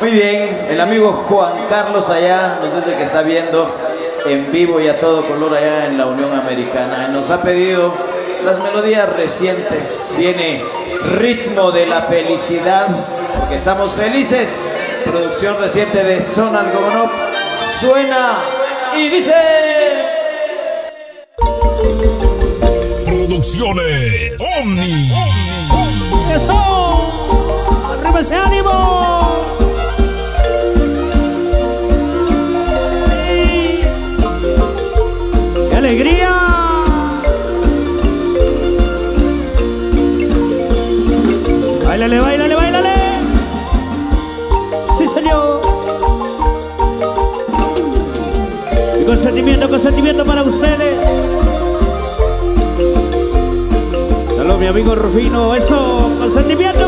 Muy bien, el amigo Juan Carlos allá nos dice que está viendo en vivo y a todo color allá en la Unión Americana. Nos ha pedido las melodías recientes. Viene Ritmo de la Felicidad, porque estamos felices. Producción reciente de Son Algodono. Suena y dice... Producciones Omni. ¡Eso! Sentimiento, con sentimiento para ustedes. Salud, mi amigo Rufino. Eso, con sentimiento,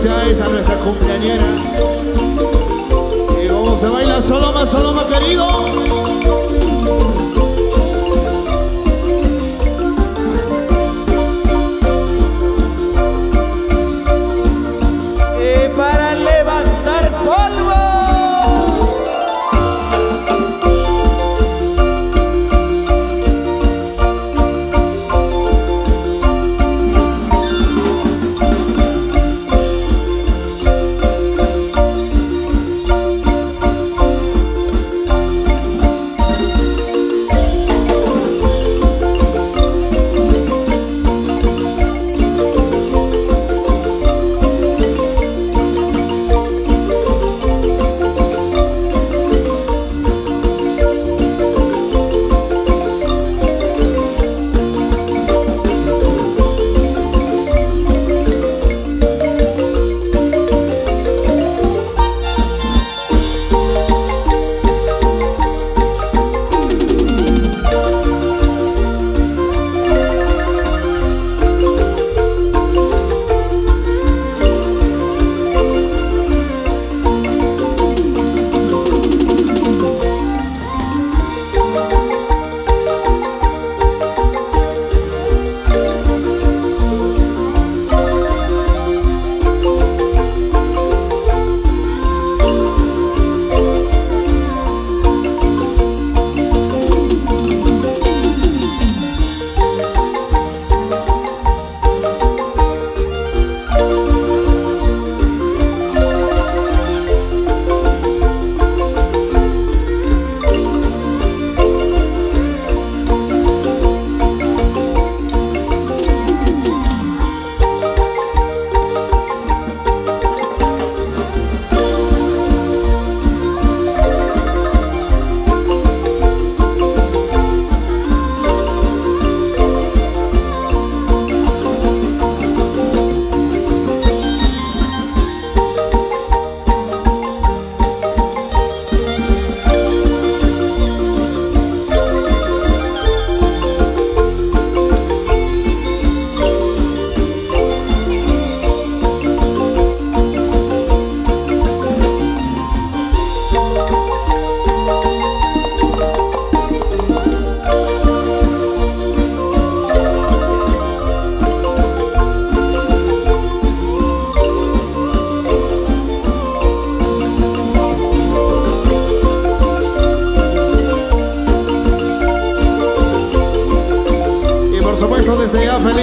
felicidades a nuestra cumpleañera. Y cómo se baila Soloma, Soloma querido.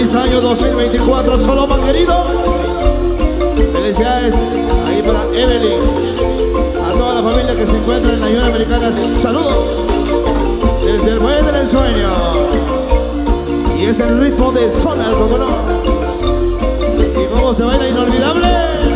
Feliz año 2024, Soloma querido. Felicidades ahí para Evelyn. A toda la familia que se encuentra en la Unión Americana, saludos. Desde el Muelle del Ensueño. Y es el ritmo de zona, ¿cómo no? ¿Y cómo se baila inolvidable?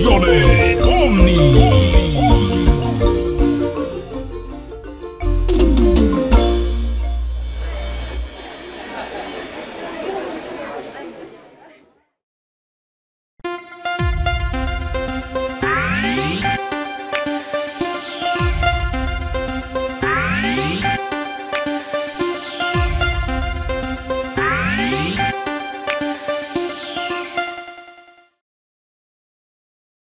Producciones.